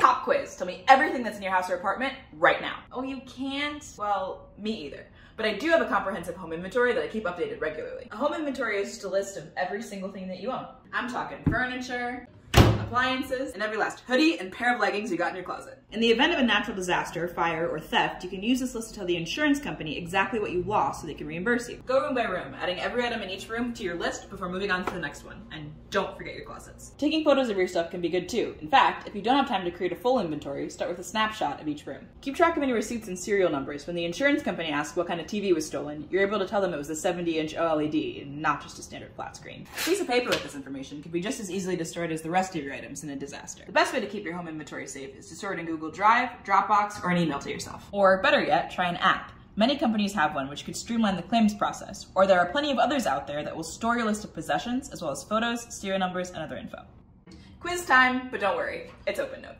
Pop quiz. Tell me everything that's in your house or apartment right now. Oh, you can't? Well, me either. But I do have a comprehensive home inventory that I keep updated regularly. A home inventory is just a list of every single thing that you own. I'm talking furniture, appliances, and every last hoodie and pair of leggings you got in your closet. In the event of a natural disaster, fire, or theft, you can use this list to tell the insurance company exactly what you lost so they can reimburse you. Go room by room, adding every item in each room to your list before moving on to the next one. And don't forget your closets. Taking photos of your stuff can be good too. In fact, if you don't have time to create a full inventory, start with a snapshot of each room. Keep track of any receipts and serial numbers. When the insurance company asks what kind of TV was stolen, you're able to tell them it was a 70-inch OLED and not just a standard flat screen. A piece of paper with this information can be just as easily destroyed as the rest of your items in a disaster. The best way to keep your home inventory safe is to store it in Google Drive, Dropbox, or an email to yourself. Or better yet, try an app. Many companies have one which could streamline the claims process, or there are plenty of others out there that will store your list of possessions as well as photos, serial numbers, and other info. Quiz time, but don't worry, it's open notes.